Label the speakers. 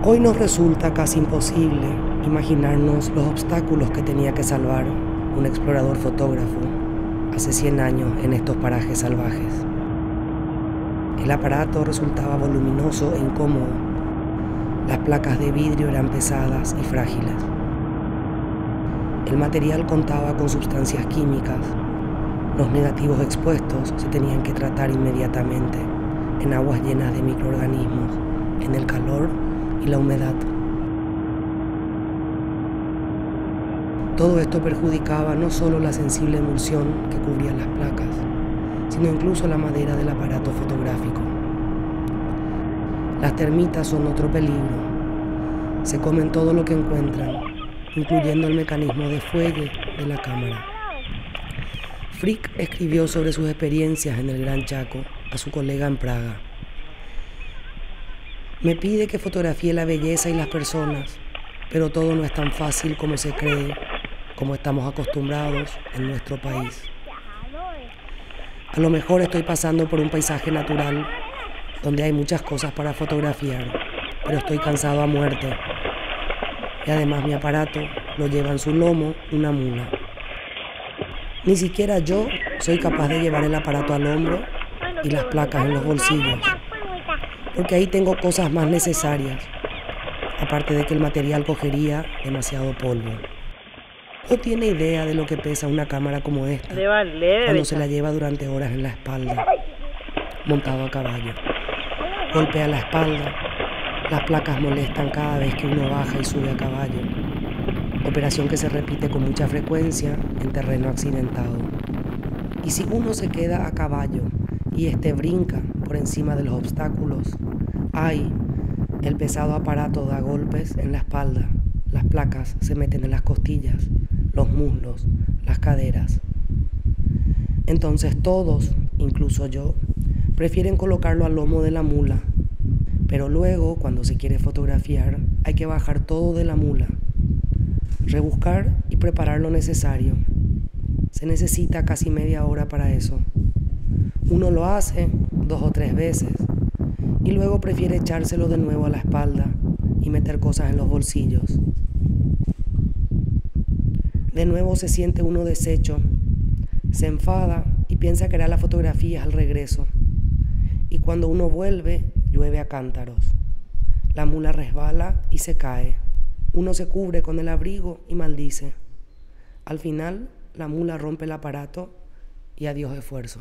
Speaker 1: Hoy nos resulta casi imposible imaginarnos los obstáculos que tenía que salvar un explorador fotógrafo hace 100 años en estos parajes salvajes. El aparato resultaba voluminoso e incómodo. Las placas de vidrio eran pesadas y frágiles. El material contaba con sustancias químicas. Los negativos expuestos se tenían que tratar inmediatamente en aguas llenas de microorganismos, en el calor y la humedad. Todo esto perjudicaba no solo la sensible emulsión que cubría las placas, sino incluso la madera del aparato fotográfico. Las termitas son otro peligro. Se comen todo lo que encuentran, incluyendo el mecanismo de fuelle de la cámara. Frick escribió sobre sus experiencias en el Gran Chaco a su colega en Praga. Me pide que fotografíe la belleza y las personas, pero todo no es tan fácil como se cree, como estamos acostumbrados en nuestro país. A lo mejor estoy pasando por un paisaje natural donde hay muchas cosas para fotografiar, pero estoy cansado a muerte. Y además mi aparato lo lleva en su lomo una mula. Ni siquiera yo soy capaz de llevar el aparato al hombro y las placas en los bolsillos, porque ahí tengo cosas más necesarias, aparte de que el material cogería demasiado polvo. No tiene idea de lo que pesa una cámara como esta cuando se la lleva durante horas en la espalda, montado a caballo. Golpea la espalda, las placas molestan cada vez que uno baja y sube a caballo, operación que se repite con mucha frecuencia en terreno accidentado. Y si uno se queda a caballo y este brinca por encima de los obstáculos, ay, el pesado aparato da golpes en la espalda, las placas se meten en las costillas, los muslos, las caderas. Entonces todos, incluso yo, prefieren colocarlo al lomo de la mula. Pero luego, cuando se quiere fotografiar, hay que bajar todo de la mula, rebuscar y preparar lo necesario. Se necesita casi media hora para eso. Uno lo hace dos o tres veces y luego prefiere echárselo de nuevo a la espalda y meter cosas en los bolsillos. De nuevo se siente uno deshecho, se enfada y piensa que hará la fotografía al regreso. Y cuando uno vuelve, llueve a cántaros. La mula resbala y se cae. Uno se cubre con el abrigo y maldice. Al final, la mula rompe el aparato y adiós esfuerzo.